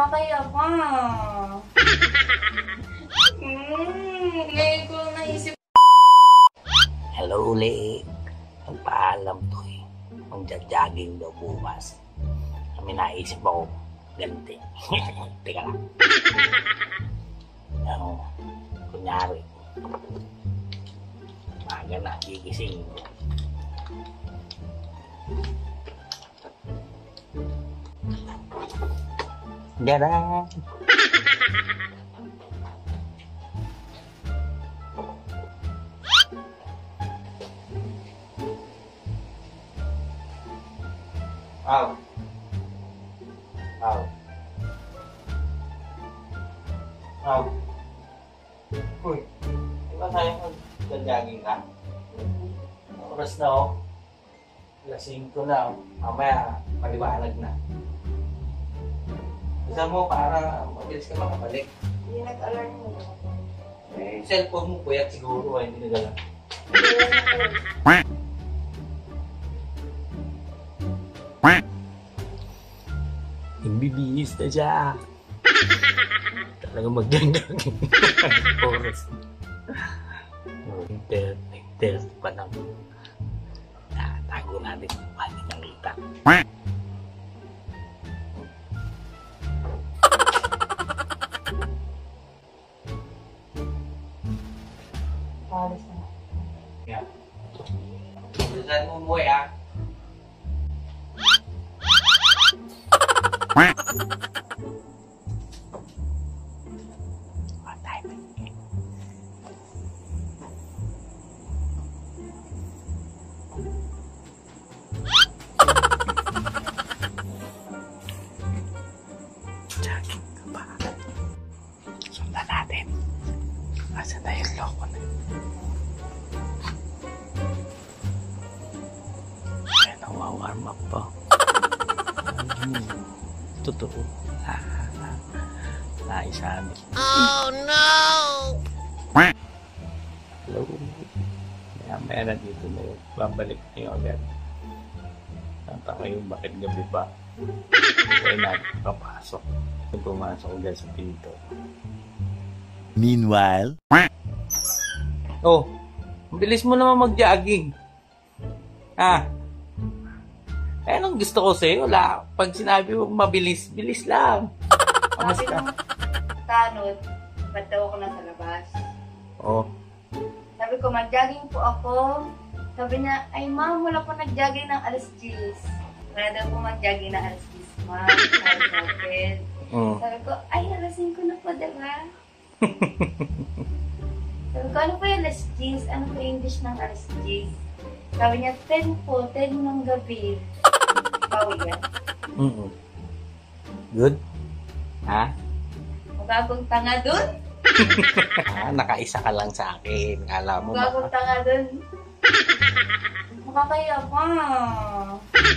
Makakaya pa. Hmm, ngayon ko naisip. Hello uli. Nagpaalam to eh. Magja-jogging daw bukas. Kami naisip ako. Ganti. Teka lang. Ano, kunyari. Maga na, gigising ko. Jarang. Aw. Aw. Aw. Uy, di ba tayo mag-jogging ka? Oras na oh. Lasing ko na oh. Mamaya, maliwanag na. Isa mo para mabilis ka makabalik. Hindi nag-alarm mo. Eh, cellphone mo puyat siguro, ah, hindi nagala. Nagbibihis na siya. Talaga mag-jogging. Oras. Inter, inter pa ng ah, tago natin kung paano nakita. Palis na. Yeah. Saan mo umuwi ah? Patay ba? Asan na yung loko na? Kaya nawawarm up pa. Hmm. Totoo. Naisabi. Oh no! Hello. Kaya maya na dito na yun. Babalik na yun agad. Tata kayo, bakit gabi pa? Kaya natin papasok. Pumasok dyan sa pinto. Meanwhile, Oh, ang bilis mo naman mag-jogging. Ah. Eh, anong gusto ko sa'yo? Wala. Pag sinabi mo mabilis, bilis lang. Sabi Kamusta? ng tanod, ba't daw ako nasa labas? Oh, Sabi ko, mag-jogging po ako. Sabi niya, ay ma'am, wala po nag-jogging ng alas 10. Wala daw po mag-jogging ng alas 10, ma'am. Sabi. Sabi ko, ay, alas 5 na po, diba? Sabi ko, ano po yung alas 10? Ano po English ng alas 10? Sabi niya, 10 po, 10 ng gabi. Bawi yan. Mm Good? Ha? Magagong tanga dun? Ah, nakaisa ka lang sa akin. Kala mo Magagong baka... tanga dun? Makakaya pa.